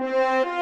Música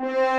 Yeah.